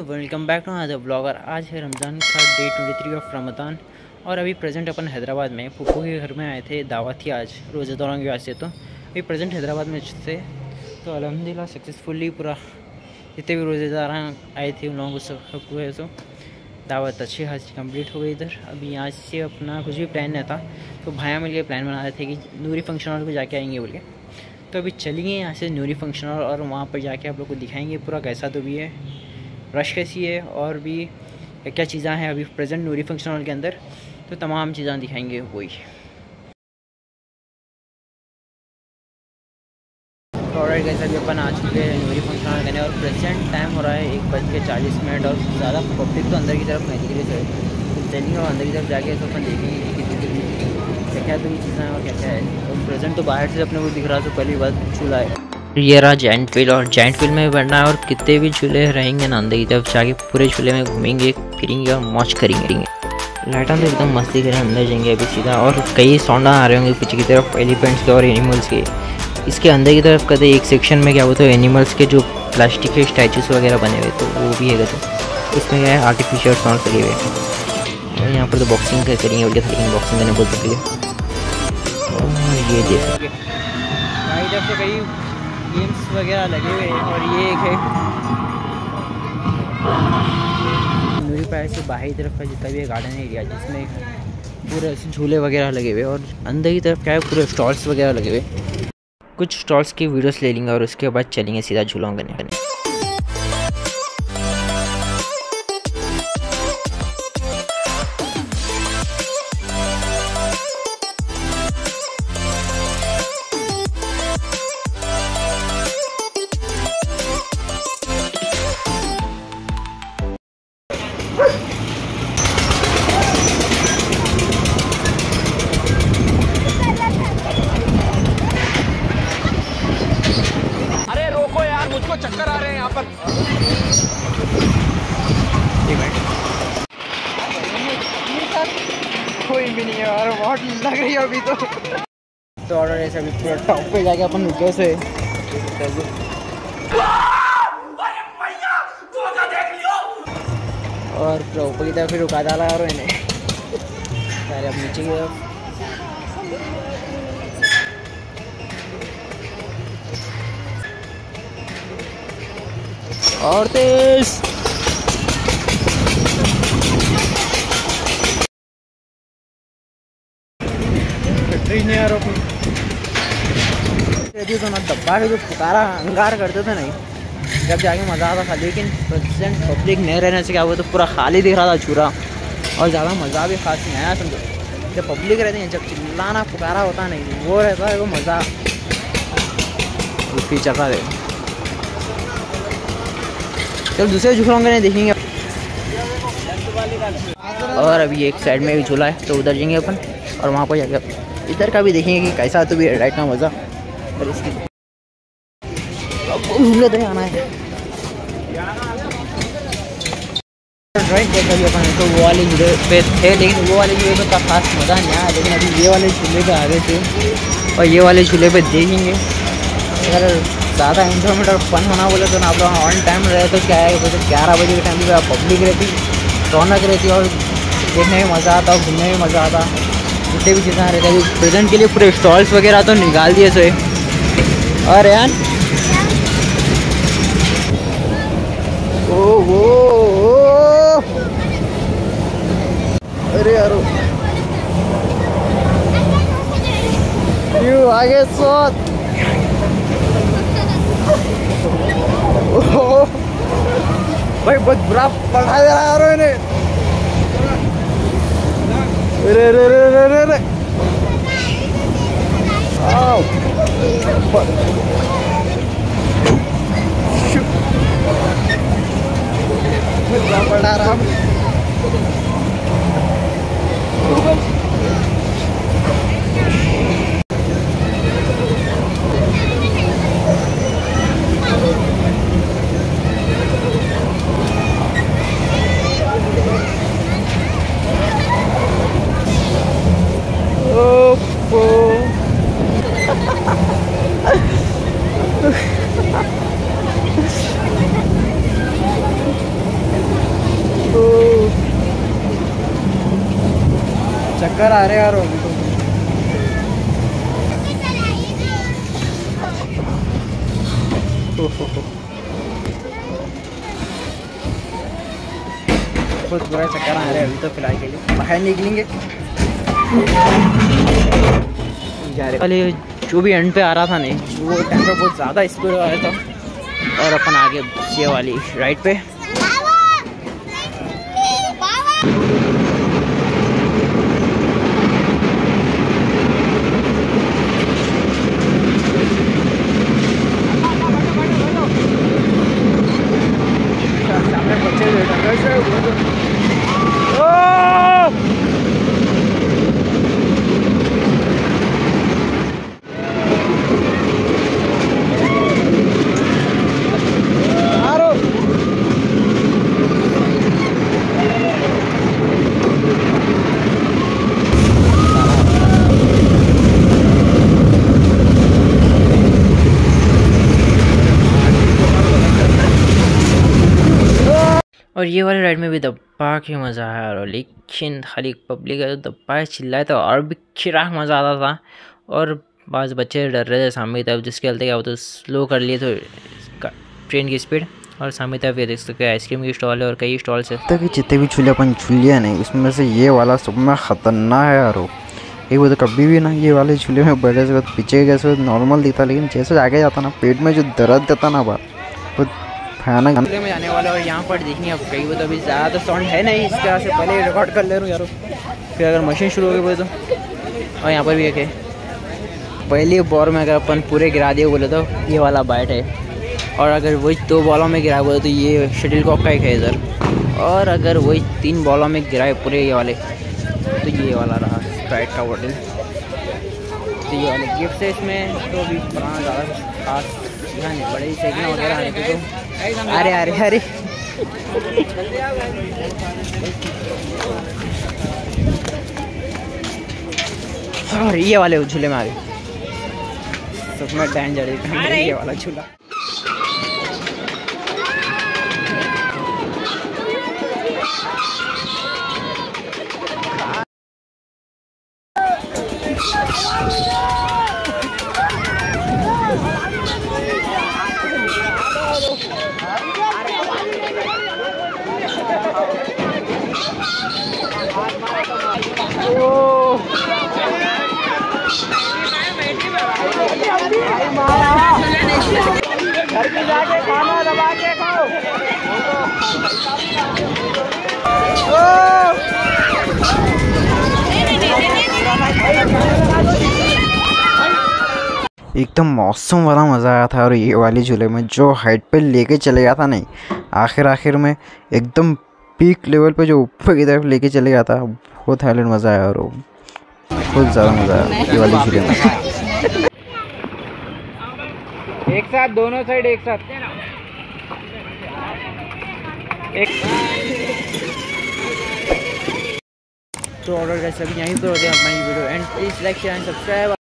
Welcome back to other blogger आज है रमज़ान का day twenty three of Ramzan और अभी प्रेजेंट अपन हैदराबाद में। पुप्पू के घर में आए थे दावा थी आज, रोज़े दौरान की से तो। अभी प्रेजेंट हैदराबाद में थे तो अलहमदिल्ला सक्सेसफुली पूरा जितने भी रोज़ेदार आए थे उन लोगों को सब हुए तो दावत अच्छी खासी कंप्लीट हो गई इधर। अभी यहाँ से अपना कुछ भी प्लान नहीं था। तो भाया मिल के प्लान बना रहे थे कि नूरी फ़ंक्शन हॉल को जाके आएँगे बोल के। तो अभी चलिए यहाँ से नूरी फ़ंक्शन हॉल और वहाँ पर जाके आप लोग को दिखाएँगे पूरा कैसा तो भी है। रश कैसी है और भी क्या चीज़ें हैं अभी प्रेजेंट नूरी फ़ंक्शन हॉल के अंदर। तो तमाम चीज़ें दिखाएँगे वही। ऑर्डर कैसे अभी अपन आ चुके हैं नूरी फ़ंक्शन करने और प्रेजेंट टाइम हो रहा है एक बज के चालीस मिनट और ज़्यादा पब्लिक तो अंदर की तरफ़ नहीं दिख रही सर तो चलेंगे और अंदर की तरफ़ जाके तो अपन देखेंगे कि कितनी कितनी क्या क्या तो चीज़ें हैं और क्या क्या है। और प्रेजेंट तो बाहर से अपने को दिख रहा तो पहली बात चूल्हा है। ये रहा जैंट व्हील और जैंट व्हील में बैठना है और कितने भी झूले रहेंगे ना अंदर की तरफ़, जाके पूरे झूले में घूमेंगे, फिरेंगे और मौज करेंगे। लाइटा तो एकदम मस्ती करें, अंदर जाएँगे अभी सीधा और कई सौंडा आ रहे होंगे पीछे की तरफ़ एलिफेंट्स के और एनिमल्स के। इसके अंदर की तरफ़ कहते एक सेक्शन में क्या बोलते हैं एनिमल्स के जो प्लास्टिक के स्टैचूस वगैरह बने हुए तो वो भी है कहते इसमें क्या है आर्टिफिशियल साउंड लगे हुए और यहाँ पर तो बॉक्सिंग करेंगे और क्या बॉक्सिंग करने बोल सकते हैं। ये गेम्स वगैरह लगे हुए हैं, और ये एक है। से बाहरी तरफ़ का जितना भी गार्डन एरिया जिसमें पूरे झूले वगैरह लगे हुए और अंदर की तरफ़ क्या है, पूरे स्टॉल्स वगैरह लगे हुए कुछ स्टॉल्स की वीडियोस ले लेंगे और उसके बाद चलेंगे सीधा झूलों करने कोई भी नहीं है यार बहुत लग रही है अभी तो। तो ऑर्डर ऐसे अभी पूरा टॉप पे जाके अपन रुके से और ऊपर की तरफ़ फिर रुका डाला और मैंने पहले अब नीचे की तरफ़। और तेज तो ना डब्बा के जो पुकारा अंगार करते थे नहीं। जब जाके मज़ा आता था लेकिन प्रेजेंट पब्लिक नहीं रहने से क्या हुआ तो पूरा खाली दिख रहा था चूरा। और ज़्यादा मज़ा भी खास नहीं आया समझो जब पब्लिक रहती है जब चिल्लाना पुकारा होता नहीं वो रहता है वो मज़ा। उसकी जगह दे चल दूसरे झूलों के नहीं देखेंगे। और अभी एक साइड में भी झूला है तो उधर जाएँगे अपन, और वहाँ पर जाके इधर का भी देखेंगे कि कैसा तो भी राइड का मज़ा। और इसकी घूमने तो आना है। राइट भी अपन तो वो वाले झूले पे थे, लेकिन वो वाले झूले पे का खास मज़ा नहीं आया, लेकिन अभी ये वाले झूले पे आ गए थे, और ये वाले झूले पे देखेंगे। अगर ज़्यादा इन्जॉयमेंट और फन होना बोले तो ना आप लोग ऑन टाइम रहे तो क्या है? जैसे ग्यारह बजे के टाइम पे पब्लिक रहती, रौनक रहती और देखने में मज़ा आता और घूमने में मज़ा आता। जितने भी चीज़ें रहते हैं प्रेजेंट के लिए पूरे स्टॉल्स वगैरह तो निकाल दिए सोए और यार ओ वो अरे यार आगे सोच। भाई बहुत बुरा पढ़ा दे रहा है यार इन्हें अरे अरे अरे अरे अरे आओ पड़ा रहा चक्कर आ रहे यार अभी तो। बहुत बुरा चक्कर आ रहे हैं अभी तो फ़िलहाल के लिए। बाहर निकलेंगे। वाले जो भी एंड पे आ रहा था नहीं, वो टाइम पे बहुत ज़्यादा स्पीड आ रहा था। और अपन आगे ये वाली राइट पे सामने बच्चे बैठे हैं। ओह! और ये वाले राइड में भी दब्बा के मज़ा आया और लेकिन खाली पब्लिक है तो दब्बा चिल्लाए तो और भी खिराक मज़ा आता था। और बाज़ बच्चे डर रहे थे सामने तरफ़, जिसके चलते क्या वो तो स्लो कर लिए तो ट्रेन की स्पीड और सामने तरफ़ ये देख सकते हैं आइसक्रीम की स्टॉल है और कई स्टॉल है। तक जितने भी झूले अपन झूलिया नहीं उसमें से ये वाला सब में ख़तरनाक है यार एक वो तो कभी भी ना ये वाले झूले में बैठे से पीछे कैसे नॉर्मल दिखता, लेकिन जैसे आगे जाता ना, पेट में जो दर्द देता ना बात वो में जाने वाला और यहाँ पर देखेंगे अब कहीं वो तो अभी ज़्यादा तो साउंड है नहीं इसके वजह से। पहले रिकॉर्ड कर ले रहा हूँ यार। फिर अगर मशीन शुरू हो गई तो। और यहाँ पर भी एक है। पहली बॉल में अगर अपन पूरे गिरा दिए बोले तो ये वाला बैट है। और अगर वही दो बॉलों में गिराए बोले तो ये शटल कॉक का एक है इधर। और अगर वही तीन बॉलों में गिराए पूरे ये वाले तो ये वाला रहा स्प्राइट का बॉटल तो ये वाले गिफ्ट है इसमें तो अभी पुराना ज़्यादा खास बड़े सेकंड वगैरह आने तो। अरे अरे अरे। और ये वाले झूले में आ गए सब में डेंजर ये वाला झूला एकदम मौसम वाला मज़ा आया था और ये वाली झूले में जो हाइट पे लेके चले गया था नहीं, आखिर आखिर में एकदम पीक लेवल पे जो ऊपर की तरफ़ लेके चले गया था बहुत हाईलाइट मज़ा आया और बहुत ज़्यादा मज़ा आया ये वाली झूले में। एक साथ, दोनों साइड एक साथ। एक तो ऑर्डर कैसे अभी यहीं पर हो गया हमारी video and please like share and subscribe